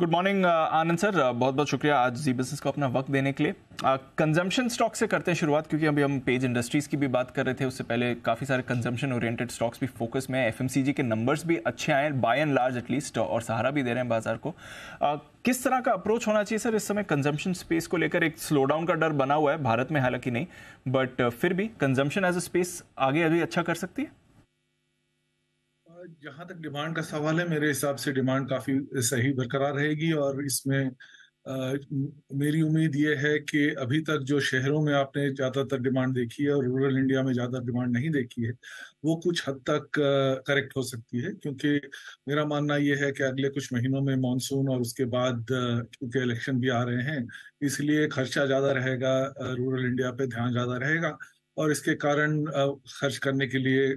Good morning आनंद sir बहुत बहुत शुक्रिया आज जी बिज़नेस को अपना वक्त देने के लिए। कंजम्पशन uh, स्टॉक से करते हैं शुरुआत क्योंकि अभी हम पेज इंडस्ट्रीज़ की भी बात कर रहे थे उससे पहले काफ़ी सारे कंजम्पशन ओरिएंटेड स्टॉक्स भी फोकस में एफ़ के नंबर्स भी अच्छे आए बाय एंड लार्ज एटलीस्ट और सहारा भी दे रहे हैं बाज़ार को। Uh, किस तरह का अप्रोच होना चाहिए सर इस समय कंजम्पशन स्पेस को लेकर? एक स्लो डाउन का डर बना हुआ है भारत में हालाँकि नहीं बट uh, फिर भी कंजम्पशन एज अ स्पेस आगे अभी अच्छा कर सकती है? जहाँ तक डिमांड का सवाल है मेरे हिसाब से डिमांड काफ़ी सही बरकरार रहेगी और इसमें आ, मेरी उम्मीद ये है कि अभी तक जो शहरों में आपने ज़्यादातर डिमांड देखी है और रूरल इंडिया में ज़्यादा डिमांड नहीं देखी है वो कुछ हद तक करेक्ट हो सकती है। क्योंकि मेरा मानना ये है कि अगले कुछ महीनों में मानसून और उसके बाद क्योंकि इलेक्शन भी आ रहे हैं इसलिए खर्चा ज़्यादा रहेगा रूरल इंडिया पे ध्यान ज़्यादा रहेगा और इसके कारण खर्च करने के लिए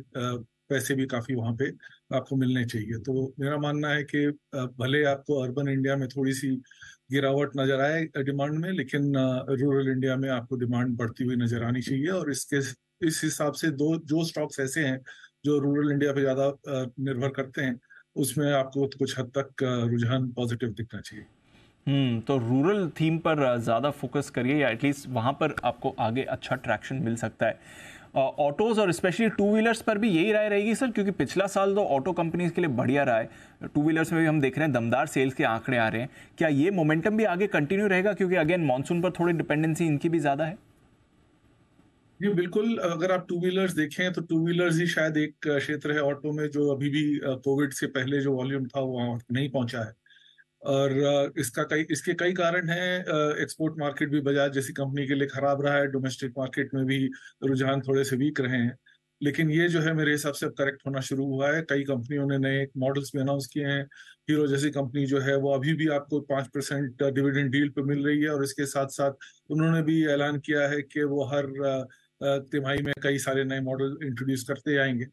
पैसे भी काफ़ी वहाँ पे आपको मिलने चाहिए। तो मेरा मानना है कि भले आपको अर्बन इंडिया में थोड़ी सी गिरावट नज़र आए डिमांड में, लेकिन रूरल इंडिया में आपको डिमांड बढ़ती हुई नज़र आनी चाहिए और इसके इस हिसाब से दो, जो स्टॉक्स ऐसे हैं जो रूरल इंडिया पे ज़्यादा निर्भर करते हैं, उसमें आपको कुछ हद तक रुझान पॉजिटिव दिखना चाहिए। हम्म तो रूरल थीम पर ज़्यादा फोकस करिए या एटलीस्ट वहाँ पर आपको आगे अच्छा ट्रैक्शन मिल सकता है। ऑटोज़ और स्पेशली टू व्हीलर्स पर भी यही राय रहेगी सर, क्योंकि पिछला साल तो ऑटो कंपनीज़ के लिए बढ़िया रहा है टू व्हीलर्स में भी हम देख रहे हैं, दमदार सेल्स के आंकड़े आ रहे हैं। क्या ये मोमेंटम भी आगे कंटिन्यू रहेगा? क्योंकि अगेन मानसून पर थोड़ी डिपेंडेंसी इनकी भी ज़्यादा है। जी, बिल्कुल। अगर आप टू व्हीलर्स देखें तो टू व्हीलर्स ही शायद एक क्षेत्र है ऑटो में, जो अभी भी कोविड से पहले जो वॉल्यूम था, वो नहीं पहुँचा है। और इसका कई, इसके कई कारण हैं। एक्सपोर्ट मार्केट भी बजाज जैसी कंपनी के लिए खराब रहा है। डोमेस्टिक मार्केट में भी रुझान थोड़े से वीक रहे हैं। लेकिन ये जो है मेरे हिसाब से अब करेक्ट होना शुरू हुआ है। कई कंपनियों ने नए मॉडल्स भी अनाउंस किए हैं। हीरो जैसी कंपनी जो है वो अभी भी आपको पाँच परसेंट डिविडेंड डील पे मिल रही है और इसके साथ साथ उन्होंने भी ऐलान किया है कि वो हर तिमाही में कई सारे नए मॉडल इंट्रोड्यूस करते आएँगे।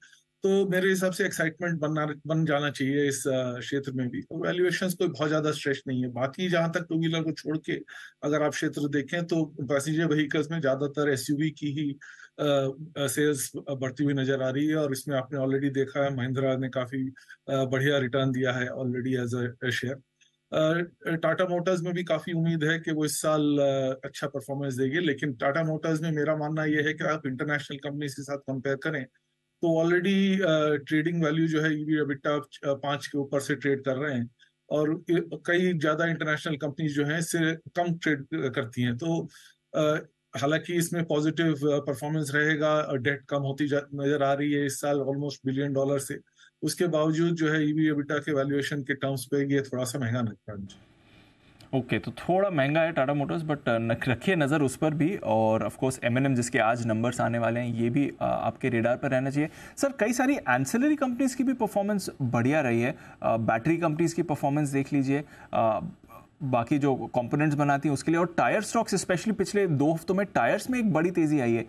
तो मेरे हिसाब से एक्साइटमेंट बनना, बन जाना चाहिए इस क्षेत्र में भी। और वैल्यूएशन कोई बहुत ज़्यादा स्ट्रेच नहीं है। बाकी जहाँ तक टू व्हीलर को छोड़ के अगर आप क्षेत्र देखें तो पैसेंजर व्हीकल्स में ज़्यादातर एसयूवी की ही सेल्स बढ़ती हुई नज़र आ रही है और इसमें आपने ऑलरेडी देखा है महिंद्रा ने काफ़ी बढ़िया रिटर्न दिया है already as a share Tata Motors में भी काफ़ी उम्मीद है कि वो इस साल अच्छा परफॉर्मेंस देगी। लेकिन टाटा मोटर्स में मेरा मानना यह है कि आप इंटरनेशनल कंपनीज़ के साथ कंपेयर करें तो ऑलरेडी ट्रेडिंग वैल्यू जो है ईवी अबिटा पाँच के ऊपर से ट्रेड कर रहे हैं। और कई ज़्यादा इंटरनेशनल कंपनीज़ जो हैं, इससे कम ट्रेड करती हैं। तो हालाँकि इसमें पॉजिटिव परफॉर्मेंस रहेगा डेट कम होती नज़र आ रही है इस साल ऑलमोस्ट बिलियन डॉलर से। उसके बावजूद जो है ईवी अबिटा के वैल्यूएशन के टर्म्स पे ये थोड़ा सा महँगा लगता है ओके तो थोड़ा महँगा है टाटा मोटर्स बट रखिए नज़र उस पर भी और ऑफ़ कोर्स एमएनएम जिसके आज नंबर्स आने वाले हैं, ये भी आपके रेडार पर रहना चाहिए। सर कई सारी एंसिलरी कंपनीज़ की भी परफॉर्मेंस बढ़िया रही है। बैटरी कंपनीज़ की परफॉर्मेंस देख लीजिए। बाकी जो कंपोनेंट्स बनाती हैं उसके लिए और टायर स्टॉक्स स्पेशली पिछले दो हफ्तों में टायर्स में एक बड़ी तेज़ी आई है।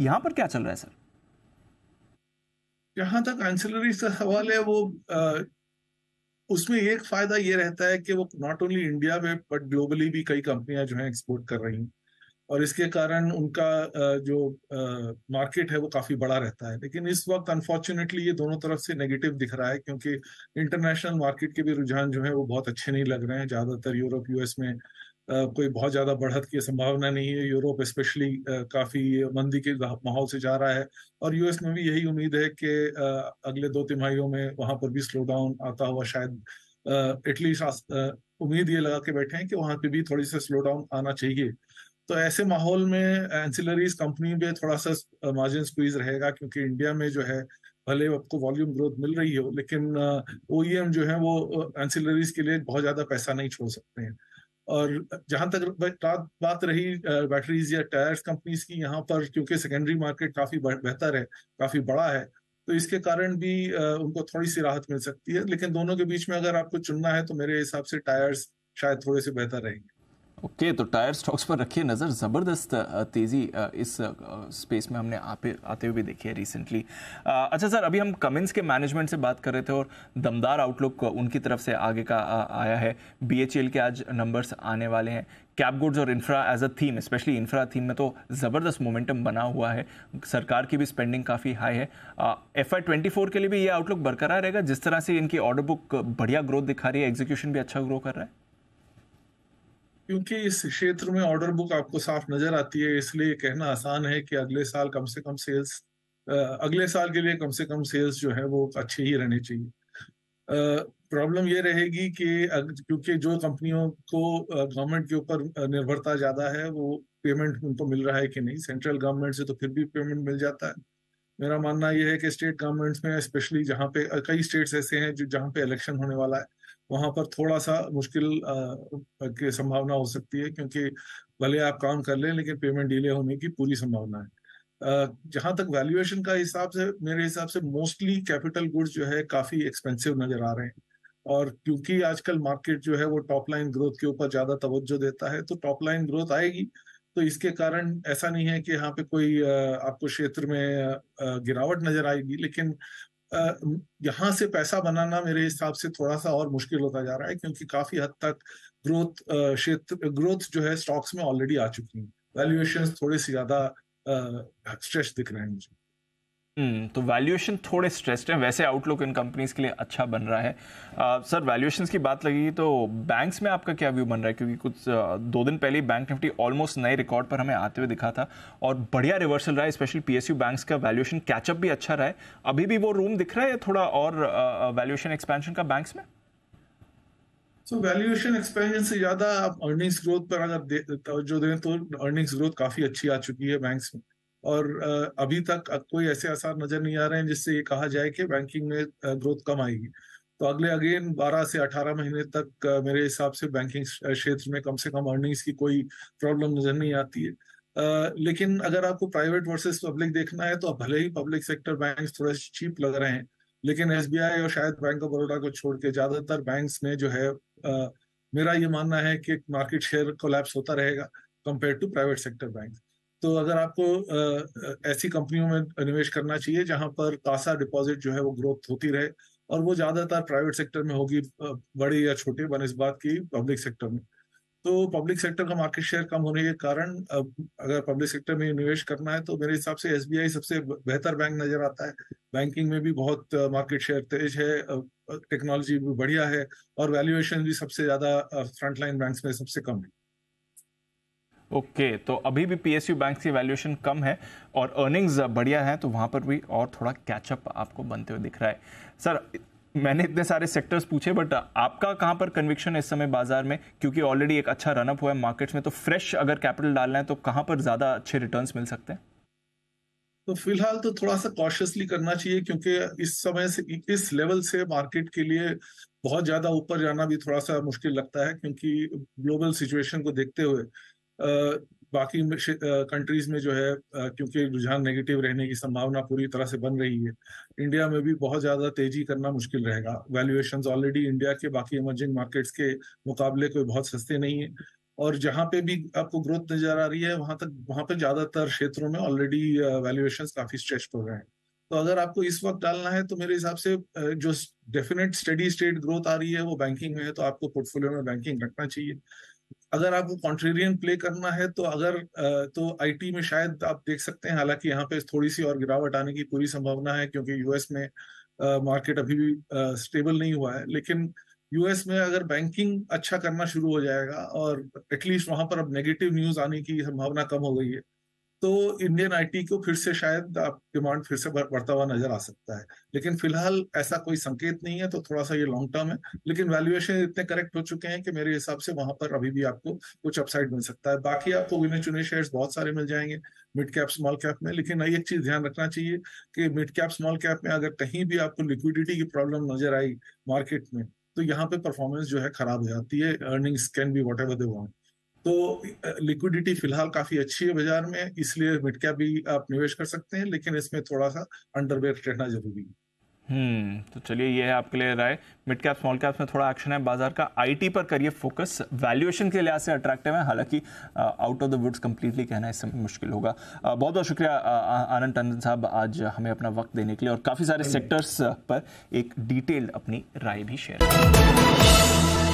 यहाँ पर क्या चल रहा है सर जहाँ तक एंसिलरी सवाल है, वो उसमें एक फ़ायदा ये रहता है कि वो नॉट ओनली इंडिया में बट ग्लोबली भी कई कंपनियाँ जो है एक्सपोर्ट कर रही हैं। और इसके कारण उनका जो मार्केट है वो काफ़ी बड़ा रहता है। लेकिन इस वक्त अनफॉर्चुनेटली ये दोनों तरफ़ से नेगेटिव दिख रहा है, क्योंकि इंटरनेशनल मार्केट के भी रुझान जो है वो बहुत अच्छे नहीं लग रहे हैं। ज़्यादातर यूरोप यूएस में कोई बहुत ज़्यादा बढ़त की संभावना नहीं है। यूरोप स्पेशली काफ़ी मंदी के माहौल से जा रहा है। और यूएस में भी यही उम्मीद है कि अगले दो तिमाहियों में वहाँ पर भी स्लो डाउन आता हुआ शायद एटलीस्ट उम्मीद ये लगा के बैठे हैं कि वहाँ पे भी थोड़ी सा स्लो डाउन आना चाहिए। तो ऐसे माहौल में एंसिलरीज कंपनी में थोड़ा सा मार्जिन स्क्वीज रहेगा क्योंकि इंडिया में जो है, भले आपको वॉल्यूम ग्रोथ मिल रही हो, लेकिन ओ जो है वो एंसिलरीज के लिए बहुत ज़्यादा पैसा नहीं छोड़ सकते हैं। और जहाँ तक बात रही बैटरीज या टायर्स कंपनीज़ की, यहाँ पर क्योंकि सेकेंडरी मार्केट काफ़ी बेहतर है, काफ़ी बड़ा है तो इसके कारण भी उनको थोड़ी सी राहत मिल सकती है, लेकिन दोनों के बीच में अगर आपको चुनना है तो मेरे हिसाब से टायर्स शायद थोड़े से बेहतर रहेंगे। ओके okay, तो टायर स्टॉक्स पर रखिए नज़र ज़बरदस्त तेज़ी इस स्पेस में हमने आते आते हुए देखी है रिसेंटली अच्छा सर अभी हम कमिंस के मैनेजमेंट से बात कर रहे थे और दमदार आउटलुक उनकी तरफ़ से आगे का आया है। बीएचएल के आज नंबर्स आने वाले हैं। कैप गुड्स और infra as a theme specially infra theme में तो ज़बरदस्त मोमेंटम बना हुआ है। सरकार की भी स्पेंडिंग काफ़ी हाई है। एफ़ आई ट्वेंटी फोर के लिए भी ये आउटलुक बरकरार रहेगा जिस तरह से इनकी ऑर्डर बुक बढ़िया ग्रोथ दिखा रही है एग्जीक्यूशन भी अच्छा ग्रो कर रहा है। क्योंकि इस क्षेत्र में ऑर्डर बुक आपको साफ़ नज़र आती है, इसलिए कहना आसान है कि अगले साल कम से कम सेल्स अगले साल के लिए कम से कम सेल्स जो है वो अच्छे ही रहने चाहिए। प्रॉब्लम ये रहेगी कि क्योंकि जो कंपनियों को गवर्नमेंट के ऊपर निर्भरता ज़्यादा है, वो पेमेंट उनको मिल रहा है कि नहीं? सेंट्रल गवर्नमेंट से तो फिर भी पेमेंट मिल जाता है। मेरा मानना यह है कि स्टेट गवर्नमेंट्स में स्पेशली जहाँ पे कई स्टेट्स ऐसे हैं जो, जहाँ पे इलेक्शन होने वाला है, वहाँ पर थोड़ा सा मुश्किल की संभावना हो सकती है क्योंकि भले आप काम कर लें, लेकिन पेमेंट डिले होने की पूरी संभावना है। जहाँ तक वैल्यूएशन का हिसाब से, मेरे हिसाब से मोस्टली कैपिटल गुड्स जो है काफ़ी एक्सपेंसिव नज़र आ रहे हैं। और क्योंकि आजकल मार्केट जो है वो टॉप लाइन ग्रोथ के ऊपर ज़्यादा तवज्जो देता है तो टॉप लाइन ग्रोथ आएगी तो इसके कारण ऐसा नहीं है कि यहाँ पे कोई आपको क्षेत्र में गिरावट नज़र आएगी, लेकिन यहाँ से पैसा बनाना मेरे हिसाब से थोड़ा सा और मुश्किल होता जा रहा है, क्योंकि काफ़ी हद तक ग्रोथ क्षेत्र, ग्रोथ जो है, स्टॉक्स में ऑलरेडी आ चुकी है। वैल्यूएशन थोड़े से ज़्यादा स्ट्रेच दिख रहे हैं मुझे। तो वैल्यूएशन थोड़े स्ट्रेस्ड हैं। वैसे आउटलुक इन कंपनीज़ के लिए अच्छा बन रहा है। आ, सर वैल्यूएशन की बात लगी तो बैंक्स में आपका क्या व्यू बन रहा है? क्योंकि कुछ आ, दो दिन पहले बैंक निफ्टी ऑलमोस्ट नए रिकॉर्ड पर हमें आते हुए दिखा था और बढ़िया रिवर्सल रहा है स्पेशली पीएसयू बैंक्स का वैल्यूएशन कैचअप भी अच्छा रहा है। अभी भी वो रूम दिख रहा है थोड़ा और वैल्यूएशन एक्सपेंशन का बैंक्स में? सो वैल्यूएशन एक्सपेंशन से ज़्यादा आप अर्निंग्स ग्रोथ पर अगर जो दें तो अर्निंग्स ग्रोथ काफ़ी अच्छी आ चुकी है बैंक्स में। और अभी तक कोई ऐसे आसार नज़र नहीं आ रहे हैं जिससे ये कहा जाए कि बैंकिंग में ग्रोथ कम आएगी। तो अगले अगेन 12 से 18 महीने तक मेरे हिसाब से बैंकिंग क्षेत्र में कम से कम अर्निंग्स की कोई प्रॉब्लम नज़र नहीं आती है। लेकिन अगर आपको प्राइवेट वर्सेस पब्लिक देखना है तो भले ही पब्लिक सेक्टर बैंक थोड़े चीप लग रहे हैं, लेकिन एसबीआई और शायद बैंक ऑफ़ बड़ौदा को छोड़ के ज़्यादातर बैंक में जो है मेरा ये मानना है कि मार्केट शेयर कोलैप्स होता रहेगा compare to private sector bank तो अगर आपको ऐसी कंपनियों में निवेश करना चाहिए जहाँ पर कासा डिपॉजिट जो है वो ग्रोथ होती रहे और वो ज़्यादातर प्राइवेट सेक्टर में होगी बड़ी या छोटी बात की पब्लिक सेक्टर में। तो पब्लिक सेक्टर का मार्केट शेयर कम होने के कारण अगर पब्लिक सेक्टर में निवेश करना है तो मेरे हिसाब से एसबीआई सबसे बेहतर बैंक नज़र आता है। बैंकिंग में भी बहुत मार्केट शेयर तेज है टेक्नोलॉजी भी बढ़िया है और वैल्यूएशन भी सबसे ज़्यादा फ्रंटलाइन बैंक में सबसे कम है। ओके okay, तो अभी भी पीएसयू बैंक की वैल्यूएशन कम है और अर्निंग्स बढ़िया है तो वहाँ पर भी और थोड़ा कैचअप आपको बनते हुए दिख रहा है। सर मैंने इतने सारे सेक्टर्स पूछे बट आपका कहाँ पर कन्विक्शन है इस समय बाज़ार में? क्योंकि ऑलरेडी एक अच्छा रनअप हुआ है मार्केट्स में तो फ्रेश अगर कैपिटल डालना है तो कहाँ पर ज़्यादा अच्छे रिटर्न्स मिल सकते हैं? तो फ़िलहाल तो थोड़ा सा कॉशियसली करना चाहिए क्योंकि इस समय से इस लेवल से मार्केट के लिए बहुत ज़्यादा ऊपर जाना भी थोड़ा सा मुश्किल लगता है क्योंकि ग्लोबल सिचुएशन को देखते हुए बाकी कंट्रीज़ में जो है क्योंकि रुझान नेगेटिव रहने की संभावना पूरी तरह से बन रही है इंडिया में भी बहुत ज़्यादा तेज़ी करना मुश्किल रहेगा। वैल्यूएशन ऑलरेडी इंडिया के बाकी इमर्जिंग मार्केट्स के मुकाबले कोई बहुत सस्ते नहीं है। और जहाँ पे भी आपको ग्रोथ नज़र आ रही है, वहाँ तक, वहाँ पे ज़्यादातर क्षेत्रों में ऑलरेडी वैल्यूएशन काफ़ी स्ट्रेच हो रहे हैं। तो अगर आपको इस वक्त डालना है तो मेरे हिसाब से जो डेफिनेट स्टडी स्टेट ग्रोथ आ रही है, वो बैंकिंग में है तो आपको पोर्टफोलियो में बैंकिंग रखना चाहिए। अगर आपको कॉन्ट्रेरियन प्ले करना है तो अगर तो आईटी में शायद आप देख सकते हैं, हालाँकि यहाँ पे थोड़ी सी और गिरावट आने की पूरी संभावना है, क्योंकि यूएस में मार्केट अभी भी स्टेबल नहीं हुआ है। लेकिन यूएस में अगर बैंकिंग अच्छा करना शुरू हो जाएगा, और एटलीस्ट वहाँ पर अब नेगेटिव न्यूज़ आने की संभावना कम हो गई है तो इंडियन आईटी को फिर से शायद डिमांड फिर से बढ़ता हुआ नज़र आ सकता है। लेकिन फ़िलहाल ऐसा कोई संकेत नहीं है तो थोड़ा सा ये लॉन्ग टर्म है। लेकिन वैल्यूएशन इतने करेक्ट हो चुके हैं कि मेरे हिसाब से वहाँ पर अभी भी आपको कुछ अपसाइड मिल सकता है। बाकी आपको विने चुने शेयर बहुत सारे मिल जाएँगे मिड कैप स्मॉल कैप में। लेकिन एक चीज़ ध्यान रखना चाहिए कि मिड कैप स्मॉल कैप में अगर कहीं भी आपको लिक्विडिटी की प्रॉब्लम नज़र आई मार्केट में तो यहाँ पे परफॉर्मेंस जो है खराब हो जाती है। Earnings can be whatever they want तो लिक्विडिटी फ़िलहाल काफ़ी अच्छी है बाज़ार में इसलिए मिड कैप भी आप निवेश कर सकते हैं लेकिन इसमें थोड़ा सा अंडरवेट रहना ज़रूरी है। हम्म तो चलिए ये है आपके लिए राय। मिड कैप स्मॉल कैप्स में थोड़ा एक्शन है। बाज़ार का आईटी पर करिए फोकस वैल्यूएशन के लिहाज से अट्रैक्टिव है। हालाँकि out of the woods completely कहना इस समय मुश्किल होगा। आ, बहुत बहुत शुक्रिया आनंद टंडन साहब आज हमें अपना वक्त देने के लिए और काफ़ी सारे सेक्टर्स पर एक डिटेल्ड अपनी राय भी शेयर